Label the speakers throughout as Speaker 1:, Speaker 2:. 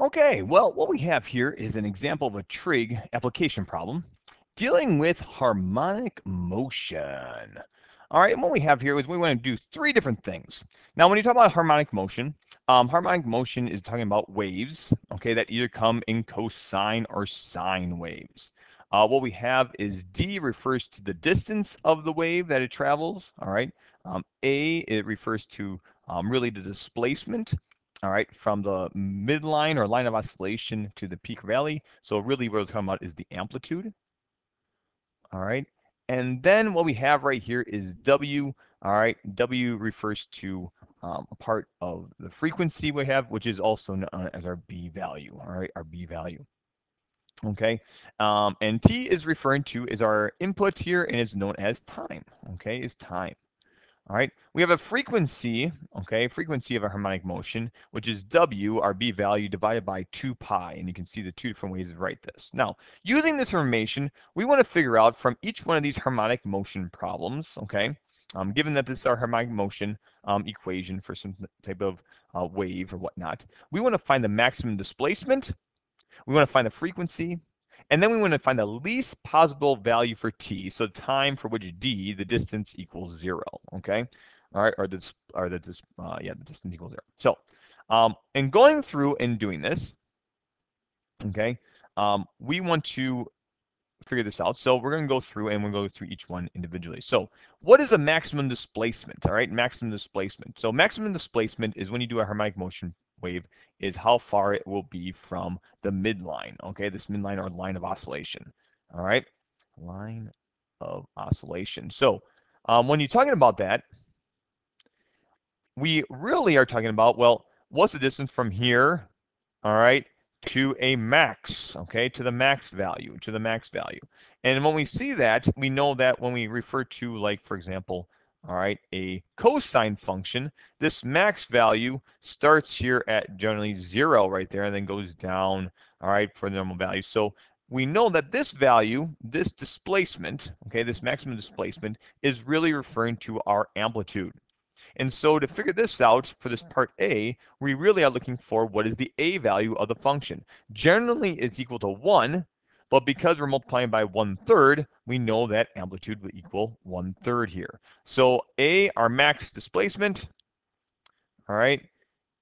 Speaker 1: Okay, well, what we have here is an example of a trig application problem dealing with harmonic motion. All right, and what we have here is we want to do three different things. Now, when you talk about harmonic motion, um, harmonic motion is talking about waves, okay, that either come in cosine or sine waves. Uh, what we have is d refers to the distance of the wave that it travels, all right. Um, a, it refers to um, really the displacement, all right, from the midline or line of oscillation to the peak valley. So really what we're talking about is the amplitude. All right. And then what we have right here is W. All right. W refers to um, a part of the frequency we have, which is also known as our B value. All right. Our B value. Okay. Um, and T is referring to is our input here and it's known as time. Okay. Is time. All right, we have a frequency, okay, frequency of a harmonic motion, which is W, our B value, divided by 2 pi. And you can see the two different ways to write this. Now, using this information, we want to figure out from each one of these harmonic motion problems, okay, um, given that this is our harmonic motion um, equation for some type of uh, wave or whatnot, we want to find the maximum displacement, we want to find the frequency, and then we want to find the least possible value for t, so time for which d, the distance equals zero, okay? All right, or this, or the, this, uh, yeah, the distance equals zero. So, um, in going through and doing this, okay, um, we want to figure this out. So we're going to go through and we'll go through each one individually. So what is a maximum displacement? All right, maximum displacement. So maximum displacement is when you do a harmonic motion wave is how far it will be from the midline, okay? This midline or line of oscillation, all right? Line of oscillation. So um, when you're talking about that, we really are talking about, well, what's the distance from here, all right, to a max, okay, to the max value, to the max value. And when we see that, we know that when we refer to, like, for example, all right, a cosine function, this max value starts here at generally zero right there and then goes down, all right, for the normal value. So we know that this value, this displacement, okay, this maximum displacement is really referring to our amplitude. And so to figure this out for this part A, we really are looking for what is the A value of the function. Generally, it's equal to 1, but because we're multiplying by one third, we know that amplitude will equal one third here. So A, our max displacement, all right,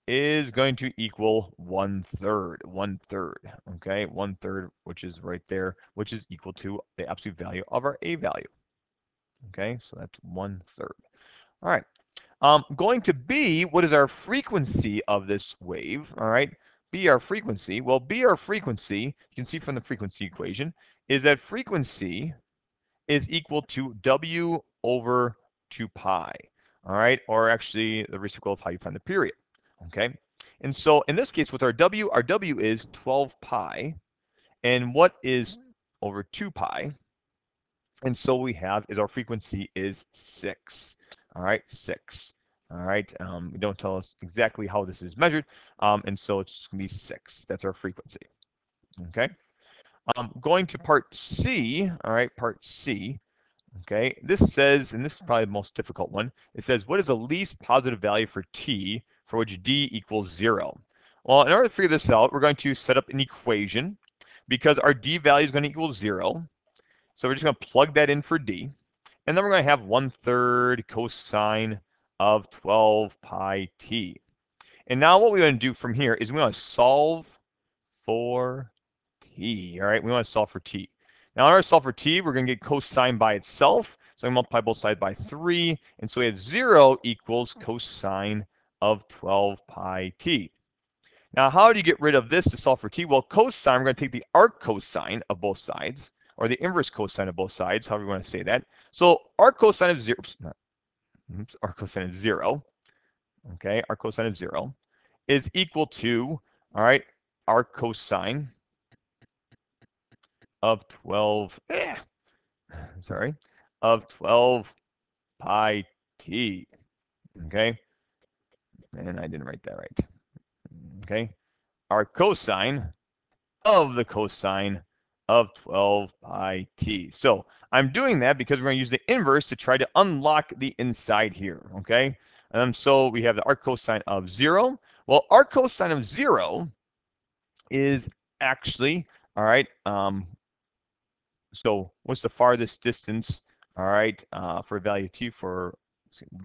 Speaker 1: is going to equal one third, one third, okay, one third, which is right there, which is equal to the absolute value of our A value. Okay, so that's one third. All right, um, going to B, what is our frequency of this wave? All right, B our frequency. Well, B our frequency, you can see from the frequency equation, is that frequency is equal to W over 2 pi. All right, or actually the reciprocal of how you find the period. Okay, and so in this case with our W, our W is 12 pi. And what is over 2 pi? And so we have is our frequency is 6. All right, 6. All right, um, don't tell us exactly how this is measured, um, and so it's going to be 6. That's our frequency. Okay, um, going to part C, all right, part C, okay, this says, and this is probably the most difficult one, it says, what is the least positive value for t for which d equals 0? Well, in order to figure this out, we're going to set up an equation because our d value is going to equal 0. So we're just going to plug that in for d. And then we're going to have 1 third cosine of 12 pi t. And now what we want to do from here is we want to solve for t. All right, we want to solve for t. Now in to solve for t, we're going to get cosine by itself. So we multiply both sides by 3. And so we have 0 equals cosine of 12 pi t. Now how do you get rid of this to solve for t? Well, cosine, we're going to take the arc cosine of both sides, or the inverse cosine of both sides, however you want to say that. So arc cosine of 0, oops, oops, arc cosine is zero, okay, arc cosine of zero, is equal to, all right, arc cosine of 12, eh, sorry, of 12 pi t, okay, and I didn't write that right, okay, arc cosine of the cosine of 12 pi t. So I'm doing that because we're going to use the inverse to try to unlock the inside here, okay? Um, so we have the arc cosine of 0. Well, arc cosine of 0 is actually, all right, um, so what's the farthest distance, all right, uh, for value t for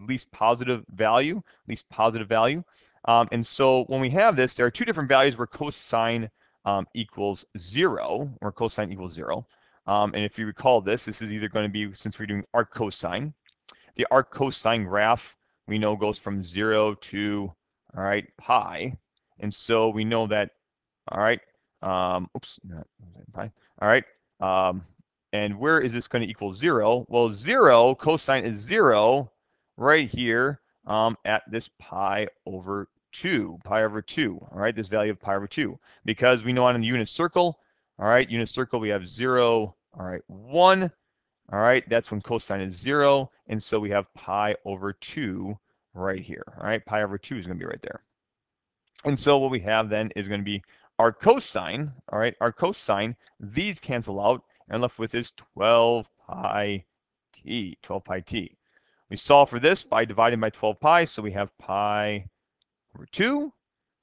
Speaker 1: least positive value, least positive value. Um, and so when we have this, there are two different values where cosine um, equals zero, or cosine equals zero. Um, and if you recall this, this is either going to be, since we're doing arc cosine, the arc cosine graph we know goes from zero to, all right, pi. And so we know that, all right, um, oops, not pi, all right, um, and where is this going to equal zero? Well, zero, cosine is zero right here um, at this pi over 2, pi over 2, all right, this value of pi over 2. Because we know on the unit circle, all right, unit circle, we have 0, all right, 1, all right, that's when cosine is 0, and so we have pi over 2 right here, all right, pi over 2 is going to be right there. And so what we have then is going to be arc cosine, all right, arc cosine, these cancel out, and left with is 12 pi t, 12 pi t. We solve for this by dividing by 12 pi, so we have pi over 2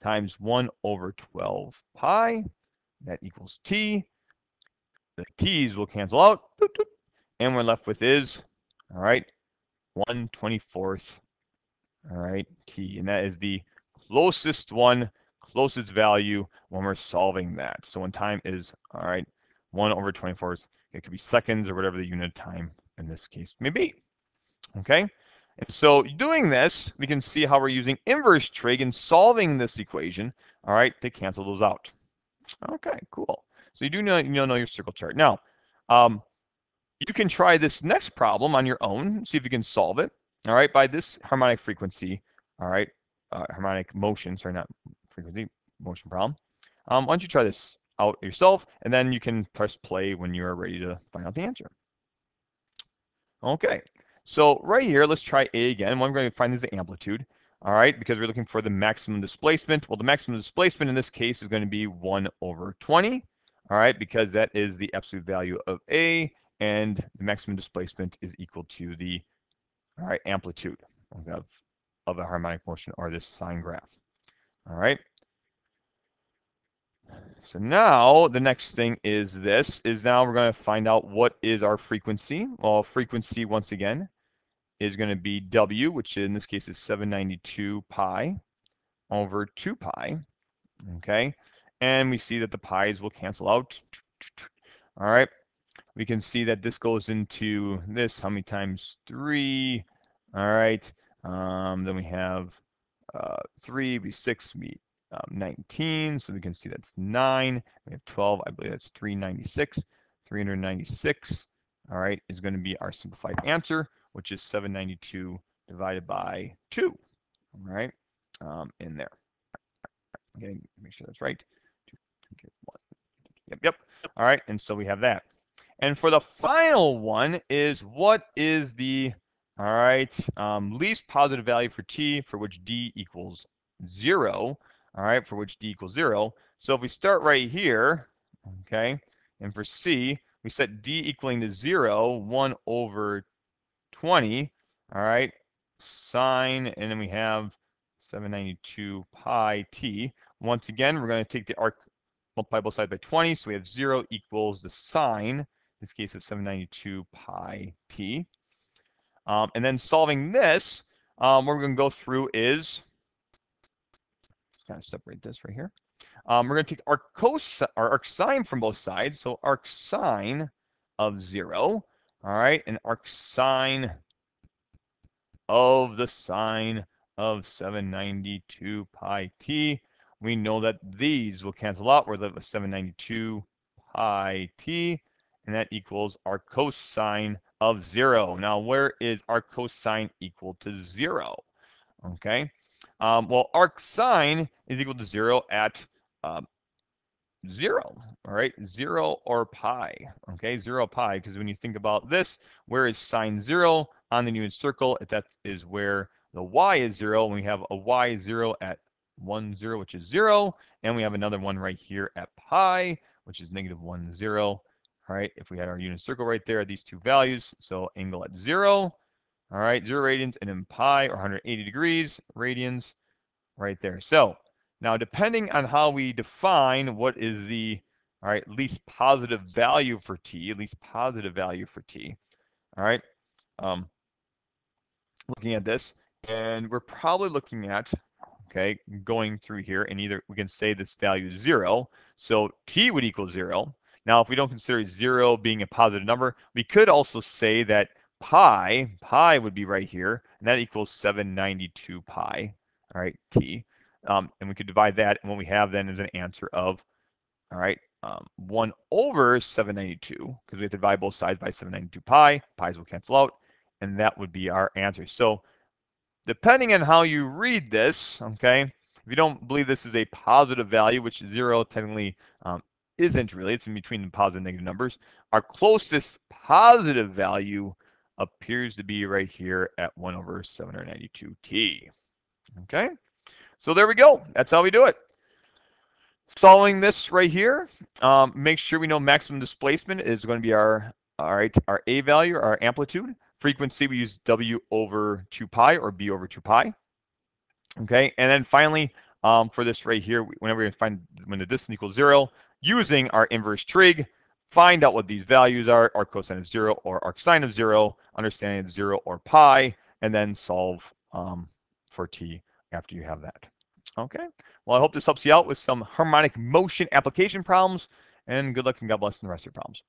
Speaker 1: times 1 over 12 pi. That equals t. The t's will cancel out, and we're left with is, all right, 1 24th, all right, t. And that is the closest one, closest value when we're solving that. So when time is, all right, 1 over 24th, it could be seconds or whatever the unit of time in this case may be. Okay, and so doing this, we can see how we're using inverse trig and solving this equation, all right, to cancel those out. Okay, cool. So you do know, you know your circle chart. Now, um, you can try this next problem on your own, see if you can solve it, all right, by this harmonic frequency, all right, uh, harmonic motion, sorry, not frequency, motion problem. Um, why don't you try this out yourself, and then you can press play when you are ready to find out the answer. Okay, so right here, let's try A again. What I'm going to find is the amplitude, all right, because we're looking for the maximum displacement. Well, the maximum displacement in this case is going to be 1 over 20, all right, because that is the absolute value of A, and the maximum displacement is equal to the, all right, amplitude of, of a harmonic motion or this sine graph, all right. So now the next thing is this, is now we're going to find out what is our frequency. Well, frequency, once again, is going to be W, which in this case is 792 pi over 2 pi. Okay, and we see that the pi's will cancel out. All right, we can see that this goes into this, how many times? 3. All right, um, then we have uh, 3, be 6, be um, 19, so we can see that's 9. We have 12, I believe that's 396. 396, all right, is going to be our simplified answer which is 792 divided by 2, all right, um, in there. Okay, make sure that's right. Yep, yep. All right, and so we have that. And for the final one is what is the, all right, um, least positive value for t for which d equals 0, all right, for which d equals 0. So if we start right here, okay, and for c, we set d equaling to 0, 1 over 20, all right, sine, and then we have 792 pi t. Once again, we're going to take the arc, multiply both sides by 20, so we have 0 equals the sine, in this case of 792 pi t. Um, and then solving this, um, what we're going to go through is, kind of separate this right here. Um, we're going to take arc cos, or arc sine from both sides, so arc sine of 0 all right, and arc sine of the sine of 792 pi t. We know that these will cancel out. We're left with 792 pi t, and that equals arc cosine of 0. Now, where is arc cosine equal to 0? Okay, um, well, arc sine is equal to 0 at um, zero, all right, zero or pi, okay, zero pi, because when you think about this, where is sine zero on the unit circle, if that is where the y is zero, we have a y zero at one zero, which is zero, and we have another one right here at pi, which is negative one zero, all right, if we had our unit circle right there, these two values, so angle at zero, all right, zero radians, and then pi, or 180 degrees, radians, right there. So Now, depending on how we define what is the, all right, least positive value for t, least positive value for t, all right, um, looking at this, and we're probably looking at, okay, going through here, and either we can say this value is zero, so t would equal zero. Now, if we don't consider zero being a positive number, we could also say that pi, pi would be right here, and that equals 792 pi, all right, t. Um, and we could divide that, and what we have then is an answer of, all right, um, 1 over 792, because we have to divide both sides by 792 pi. Pi's will cancel out, and that would be our answer. So depending on how you read this, okay, if you don't believe this is a positive value, which 0 technically um, isn't really, it's in between the positive and negative numbers, our closest positive value appears to be right here at 1 over 792t. Okay, so there we go. That's how we do it. Solving this right here, um, make sure we know maximum displacement is going to be our, all right, our A value, our amplitude. Frequency, we use W over 2 pi or B over 2 pi. Okay, and then finally, um, for this right here, whenever we find when the distance equals zero, using our inverse trig, find out what these values are, arc cosine of zero or arc sine of zero, understanding zero or pi, and then solve um, for t after you have that. Okay, well, I hope this helps you out with some harmonic motion application problems, and good luck and God bless in the rest of your problems.